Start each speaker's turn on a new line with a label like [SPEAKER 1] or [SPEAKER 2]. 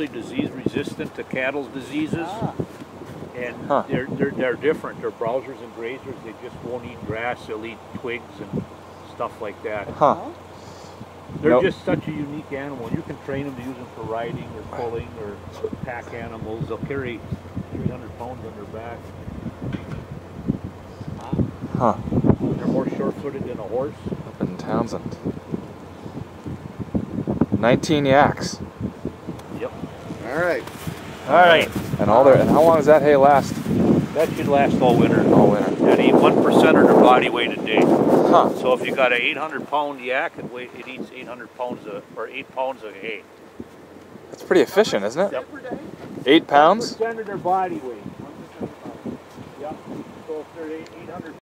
[SPEAKER 1] actually disease resistant to cattle's diseases.
[SPEAKER 2] Ah.
[SPEAKER 1] And
[SPEAKER 3] Huh.
[SPEAKER 1] they're, they're, they're different. They're browsers and grazers. They just won't eat grass. They'll eat twigs and stuff like that.
[SPEAKER 3] Huh.
[SPEAKER 1] They're
[SPEAKER 3] Nope.
[SPEAKER 1] just such a unique animal. You can train them to use them for riding or pulling or pack animals. They'll carry 300 pounds on their back.
[SPEAKER 3] Huh.
[SPEAKER 1] They're more sure-footed than a horse.
[SPEAKER 3] Up in Townsend. 19 yaks.
[SPEAKER 1] Yep.
[SPEAKER 2] all right.
[SPEAKER 1] All right.
[SPEAKER 3] And all their and how long does that hay last?
[SPEAKER 1] That should last all winter.
[SPEAKER 3] All winter.
[SPEAKER 1] That eat one percent of their body weight a day.
[SPEAKER 3] Huh.
[SPEAKER 1] So if you got an 800 pound yak, it, weigh, it eats 800 pounds of, or eight pounds of hay.
[SPEAKER 3] That's pretty efficient, isn't it?
[SPEAKER 1] Yep.
[SPEAKER 3] Eight pounds?
[SPEAKER 1] Percent of their body weight. Yep. So if they're 800